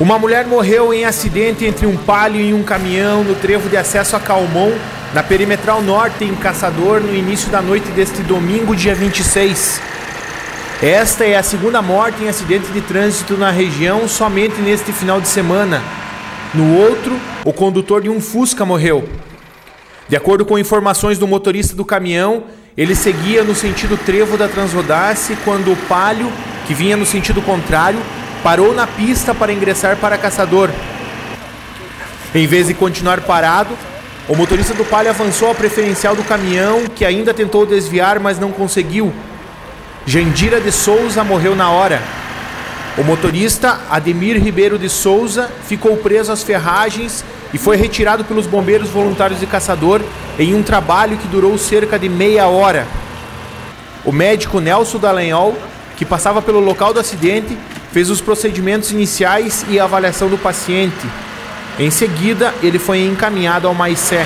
Uma mulher morreu em acidente entre um palio e um caminhão no trevo de acesso a Calmon, na perimetral norte, em Caçador, no início da noite deste domingo, dia 26. Esta é a segunda morte em acidente de trânsito na região somente neste final de semana. No outro, o condutor de um Fusca morreu. De acordo com informações do motorista do caminhão, ele seguia no sentido trevo da Transrodace quando o Palio, que vinha no sentido contrário, parou na pista para ingressar para Caçador. Em vez de continuar parado, o motorista do Palio avançou a preferencial do caminhão, que ainda tentou desviar, mas não conseguiu. Jandira de Souza morreu na hora. O motorista Ademir Ribeiro de Souza ficou preso às ferragens e foi retirado pelos bombeiros voluntários de Caçador em um trabalho que durou cerca de meia hora. O médico Nelson Dallagnol, que passava pelo local do acidente, fez os procedimentos iniciais e avaliação do paciente. Em seguida, ele foi encaminhado ao Maicé.